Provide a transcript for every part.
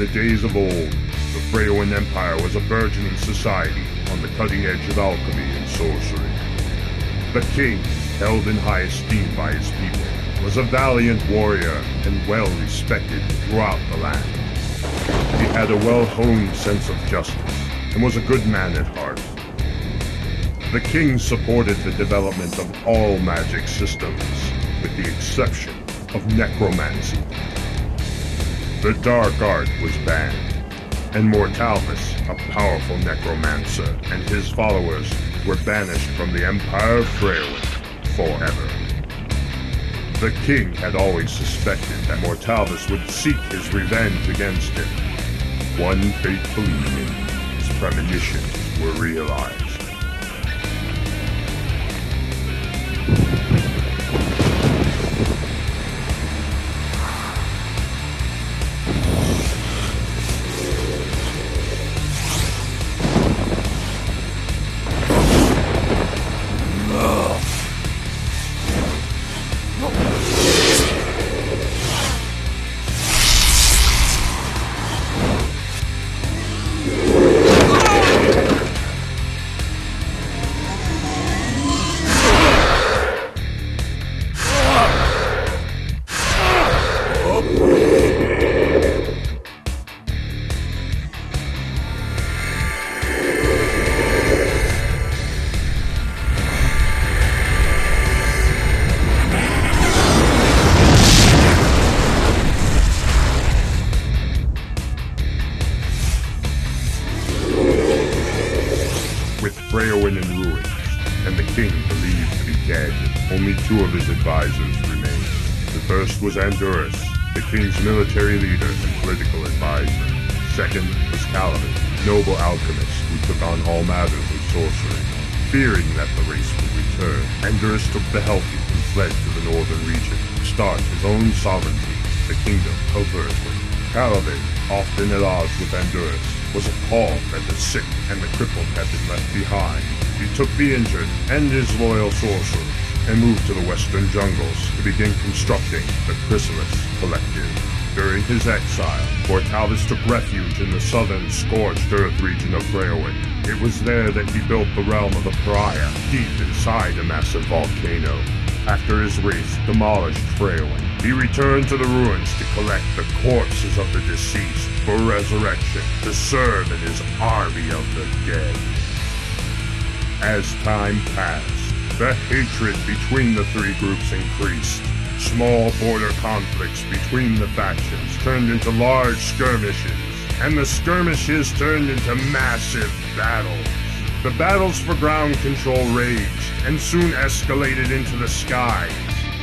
In the days of old, the Freyoan Empire was a burgeoning society on the cutting edge of alchemy and sorcery. The king, held in high esteem by his people, was a valiant warrior and well respected throughout the land. He had a well-honed sense of justice and was a good man at heart. The king supported the development of all magic systems, with the exception of necromancy. The dark art was banned, and Mortalvis, a powerful necromancer, and his followers were banished from the Empire of Freyoin forever. The king had always suspected that Mortalvis would seek his revenge against him. One fateful evening, his premonitions were realized. Was Andurus, the king's military leader and political advisor. Second was Caliban, noble alchemist who took on all matters of sorcery. Fearing that the race would return, Andurus took the healthy and fled to the northern region to start his own sovereignty, the kingdom of Earthling. Caliban, often at odds with Andurus, was appalled that the sick and the crippled had been left behind. He took the injured and his loyal sorcerers and moved to the western jungles to begin constructing the Chrysalis Collective. During his exile, Mortalvis took refuge in the southern scorched earth region of Freyoin. It was there that he built the realm of the Pariah, deep inside a massive volcano. After his race demolished Freyoin, he returned to the ruins to collect the corpses of the deceased for resurrection to serve in his army of the dead. As time passed, the hatred between the three groups increased. Small border conflicts between the factions turned into large skirmishes, and the skirmishes turned into massive battles. The battles for ground control raged and soon escalated into the skies.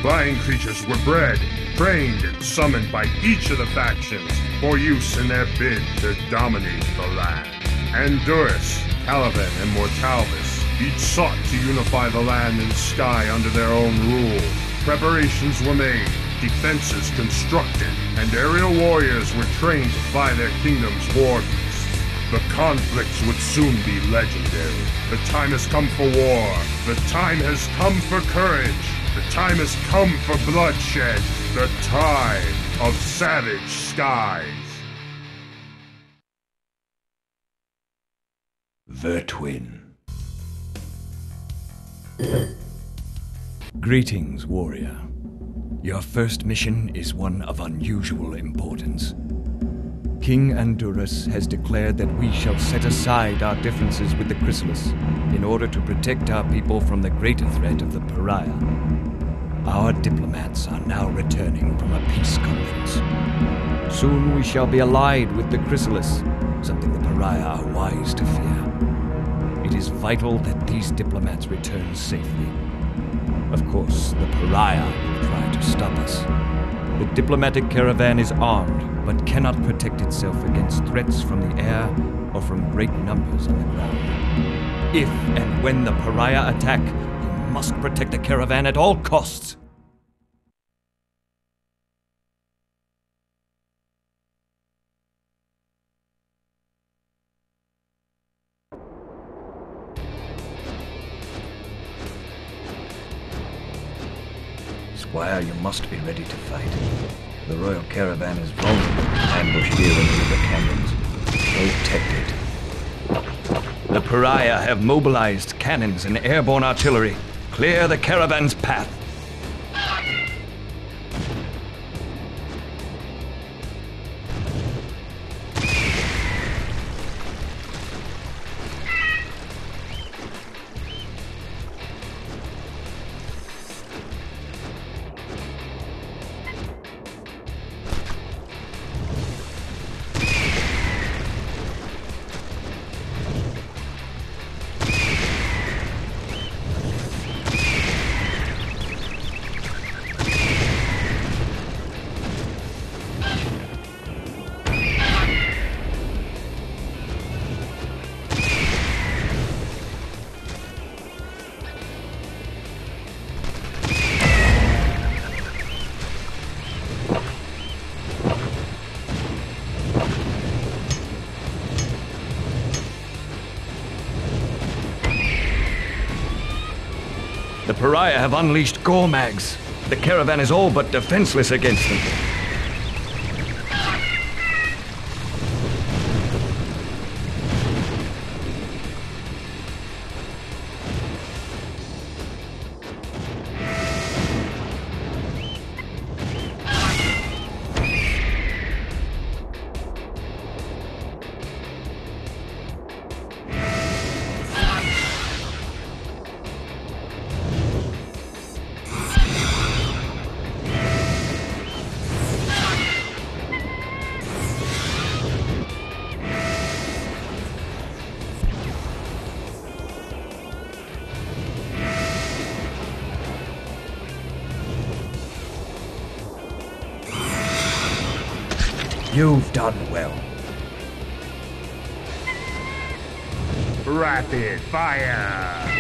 Flying creatures were bred, trained, and summoned by each of the factions for use in their bid to dominate the land. Andurus, Caliban, and Mortalvis each sought to unify the land and sky under their own rule. Preparations were made, defenses constructed, and aerial warriors were trained to fly their kingdom's war. The conflicts would soon be legendary. The time has come for war. The time has come for courage. The time has come for bloodshed. The time of savage skies. Virtwyn. Greetings, warrior. Your first mission is one of unusual importance. King Andurus has declared that we shall set aside our differences with the Chrysalis in order to protect our people from the greater threat of the Pariah. Our diplomats are now returning from a peace conference. Soon we shall be allied with the Chrysalis, something the Pariah are wise to fear. It is vital that these diplomats return safely. Of course, the Pariah will try to stop us. The diplomatic caravan is armed, but cannot protect itself against threats from the air or from great numbers on the ground. If and when the Pariah attack, you must protect the caravan at all costs. Squire, you must be ready to fight. The royal caravan is vulnerable to ambush here in the canyons. Protect it. The pariah have mobilized cannons and airborne artillery. Clear the caravan's path. Pariah have unleashed Gormags. The caravan is all but defenseless against them. You've done well. Rapid fire!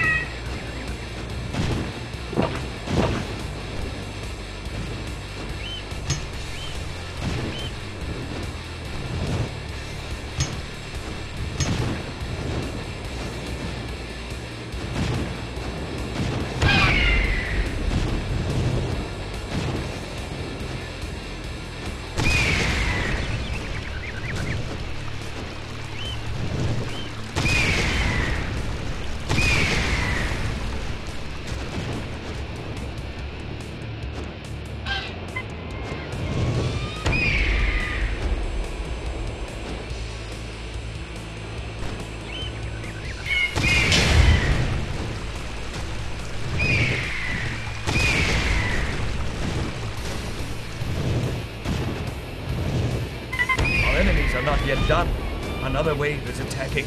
Are not yet done. Another wave is attacking.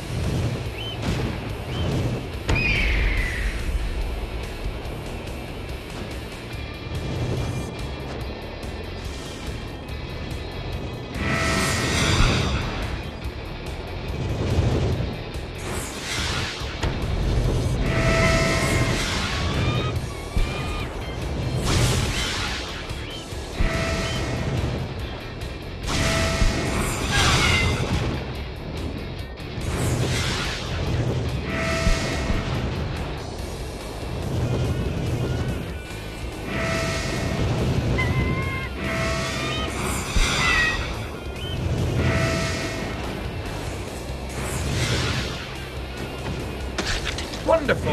Wonderful!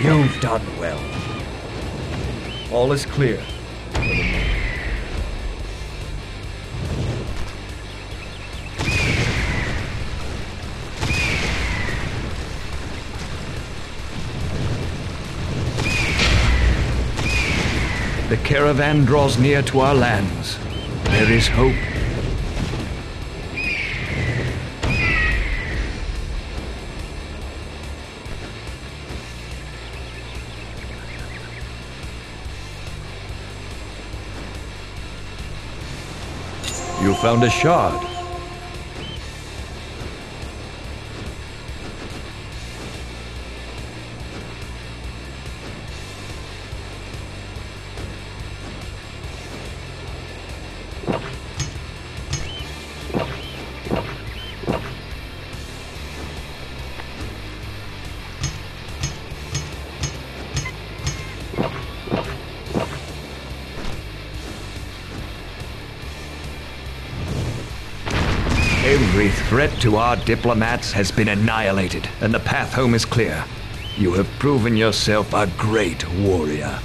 You've done well. All is clear. The caravan draws near to our lands. There is hope. You found a shard. Every threat to our diplomats has been annihilated, and the path home is clear. You have proven yourself a great warrior.